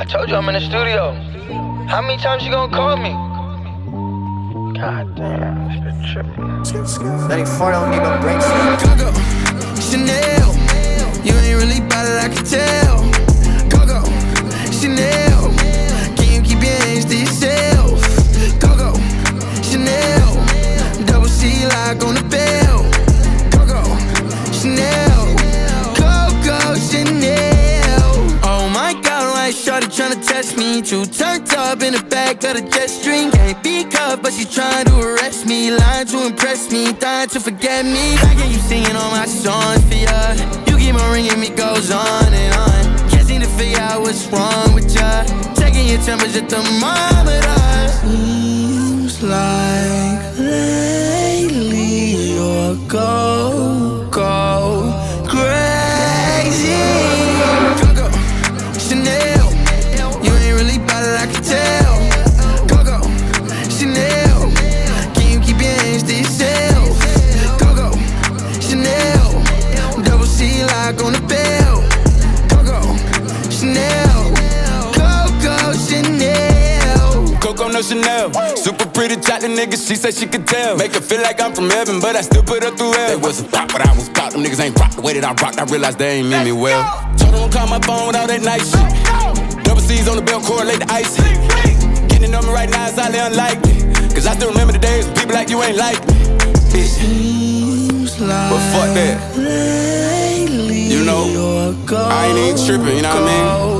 I told you I'm in the studio. How many times you gonna call me? God damn, this bitch tripping. Letting four don't need no brakes. Coco, Chanel. You ain't really bad it, I can tell. Coco, Chanel. Can you keep your hands to yourself? Coco, Chanel. Double C lock on the bell. Test me. Too turned up in the back of the jet stream. Can't be cuffed, but she trying to arrest me. Lying to impress me, dying to forget me. Back and you singing all my songs for ya. You keep on ringing me, goes on and on. Can't seem to figure out what's wrong with ya. Checking your temperature thermometer. Uh. Chanel. Coco no Chanel. Super pretty chocolate nigga, she said she could tell. Make her feel like I'm from heaven, but I still put her through hell. They wasn't pop, but I was pop. Them niggas ain't rock the way that I rocked. I realized they ain't mean me well. Told them don't call my phone with all that nice shit. Double C's on the belt, correlate the ice. Getting on me right now is highly unlikely. Cause I still remember the days when people like you ain't like me. Bitch. But fuck that. You know, I ain't even tripping, you know what I mean?